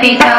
repito.